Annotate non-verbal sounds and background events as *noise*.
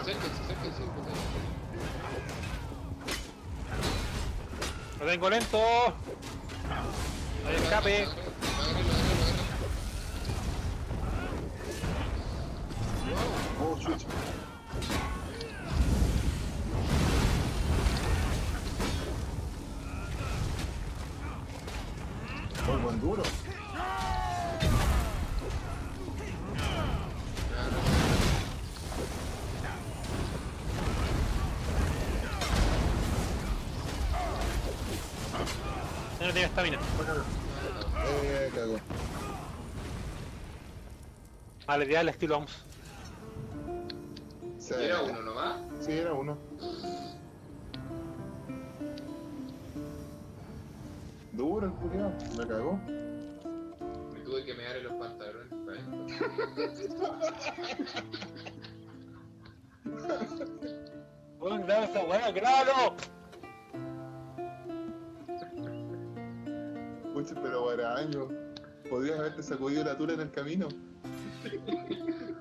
Acérquense, acérquense. Lo tengo lento. No hay escape. Oh, buen duro. No tiene estamina. Eh, cagó. Vale, ya el estilo vamos. Sí, ¿Era uno nomás? Sí, era uno. Duro el culiao, me cagó. Me tuve que mear en los pantalones. para esto. *laughs* Graba esa weá, grábalo. Pero guaraño. Podrías haberte sacudido la tula en el camino. *laughs*